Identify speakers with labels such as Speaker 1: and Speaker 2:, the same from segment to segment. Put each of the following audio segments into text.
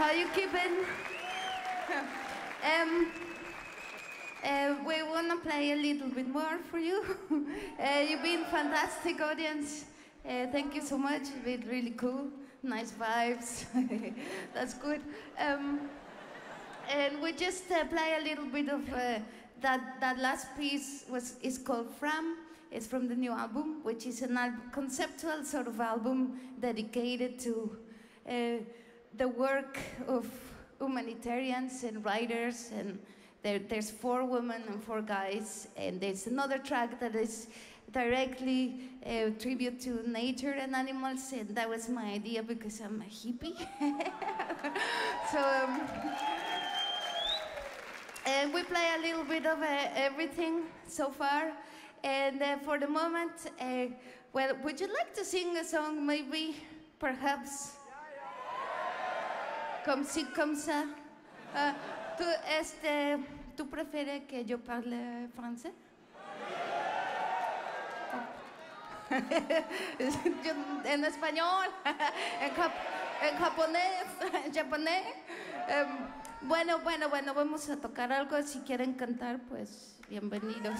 Speaker 1: How you keeping? um, uh, we wanna play a little bit more for you. uh, you've been fantastic audience. Uh, thank you so much. You've been really cool. Nice vibes. That's good. Um, and we just uh, play a little bit of uh, that. That last piece was is called Fram. It's from the new album, which is a al- conceptual sort of album dedicated to uh, the work of humanitarians and writers. And there, there's four women and four guys. And there's another track that is directly a tribute to nature and animals. And that was my idea because I'm a hippie. so. Um, and we play a little bit of uh, everything so far. And uh, for the moment, uh, well, would you like to sing a song, maybe, perhaps? Comme si, comme ça. Uh, ¿tú, este, ¿Tú prefieres que yo parle francés? Yo- en español, en, jap- en japonés, japonés. Em, bueno, bueno, bueno, vamos a tocar algo. Si quieren cantar, pues bienvenidos.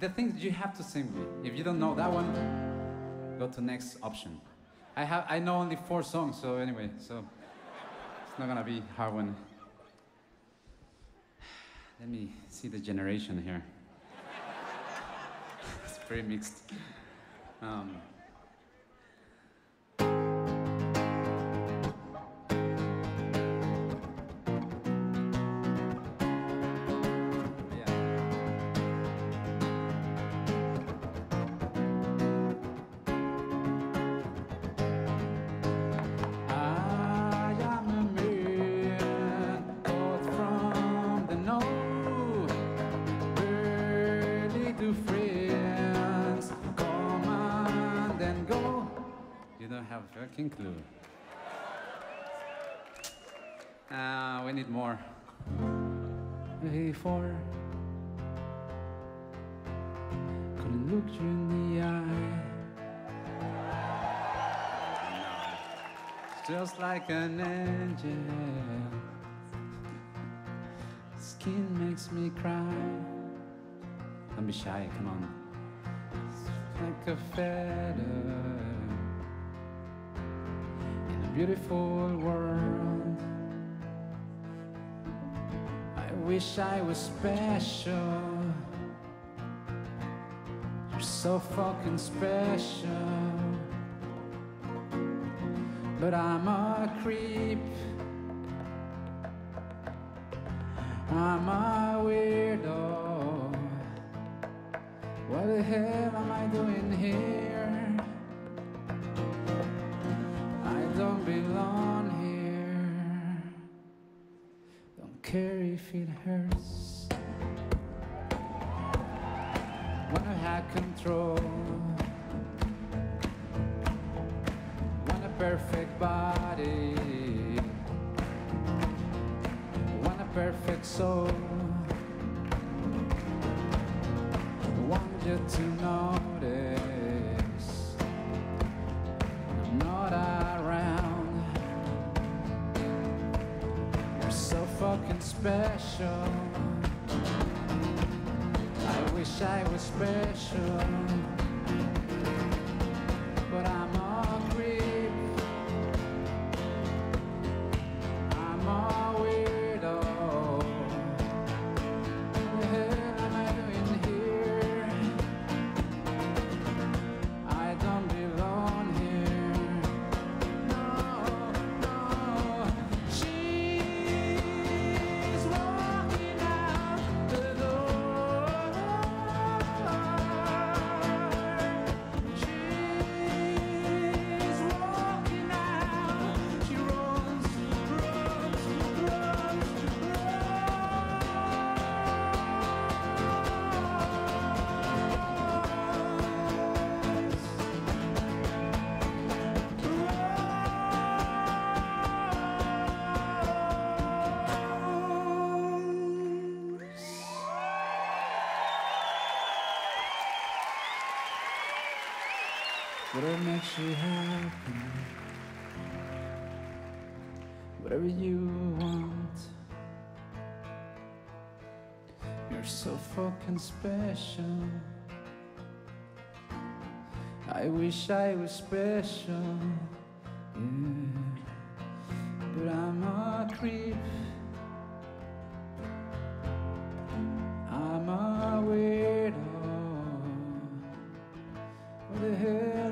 Speaker 2: The things you have to sing with. If you don't know that one, go to next option. I have I know only four songs, so anyway, so it's not gonna be hard one. Let me see the generation here. it's pretty mixed. Um, fucking clue. Ah, we need more. Before, couldn't look you in the eye. just like an angel. Skin makes me cry. Don't be shy, come on. It's like a feather beautiful world. I wish I was special. You're so fucking special. But I'm a creep. I'm a weirdo. What the hell am I doing here? Don't belong here. Don't care if it hurts. Wanna have control. Want a perfect body. Want a perfect soul. Want you to notice. Special. I wish I was special, makes you happy, whatever you want. You're so fucking special. I wish I was special, yeah. But I'm a creep. I'm a weirdo. What the hell